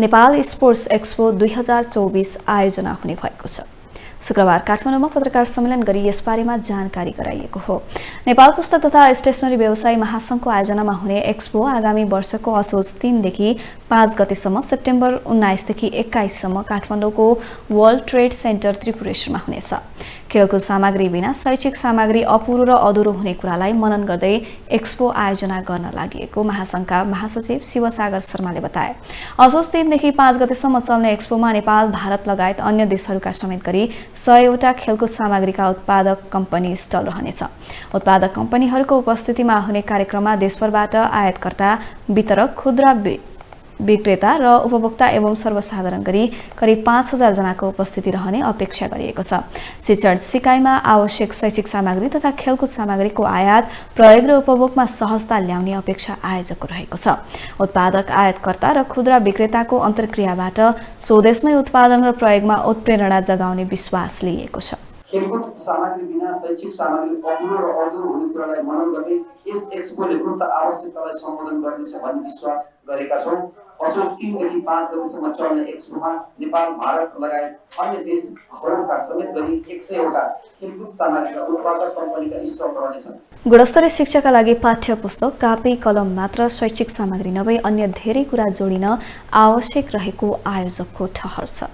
Nepal sports expo दुई हजार चौबिस आयोजना हुने भएको छ। शुक्रबार काठमाडौँमा पत्रकार सम्मेलन गरी यसबारेमा जानकारी गराइएको हो। नेपाल पुस्तक तथा स्टेसनरी व्यवसायी महासंघको आयोजनामा हुने एक्सपो आगामी वर्षको असोज तीनदेखि पाँच गतिसम्म सेप्टेम्बर उन्नाइसदेखि एक्काइससम्म काठमाडौँको वर्ल्ड ट्रेड सेन्टर त्रिपुरेश्वरमा हुनेछ। खेलकुद सामग्री बिना शैक्षिक सामग्री अपुरो र अधुरो हुने कुरालाई मनन गर्दै एक्सपो आयोजना गर्न लागि महासङ्घका महासचिव शिवसागर शर्माले बताए। असोज तिनदेखि पाँच गतेसम्म चल्ने एक्सपोमा नेपाल भारत लगायत अन्य देशहरूका समेत गरी सयवटा खेलकुद सामग्रीका उत्पादक कम्पनी स्टल रहनेछ। उत्पादक कम्पनीहरूको उपस्थितिमा हुने कार्यक्रममा देशभरबाट आयातकर्ता वितरक खुद्रा विक्रेता र उपभोक्ता एवं सर्वसाधारण गरी करिब पाँच हजारजनाको उपस्थिति रहने अपेक्षा गरिएको छ। शिक्षण सिकाइमा आवश्यक शैक्षिक सामग्री तथा खेलकुद सामग्रीको आयात प्रयोग र उपभोगमा सहजता ल्याउने अपेक्षा आयोजकको रहेको छ। उत्पादक आयातकर्ता र खुद्रा विक्रेताको अन्तर्क्रियाबाट स्वदेशमै उत्पादन र प्रयोगमा उत्प्रेरणा जगाउने विश्वास लिएको छ। खेलकुद सामग्री बिना शैक्षिक सामग्री अधुरो र अधुरो हुने कुरालाई मनन गर्दै यस एक्सपोले पूर्त आवश्यकतालाई सम्बोधन गर्नेछ भन्ने विश्वास गरेका छौँ। असोज तिनदेखि पाँच गतिसम्म चल्ने एक्सपोमा नेपाल भारत लगायत अन्य देशहरूका समेत गरी एक सयवटा खेलकुद सामग्रीका उत्पादक कम्पनीका स्टल रहनेछन् गुणस्तरीय शिक्षाका लागि पाठ्य पुस्तक कापी कलम मात्र शैक्षिक सामग्री नभई अन्य धेरै कुरा जोडिन आवश्यक रहेको आयोजकको ठहर छ।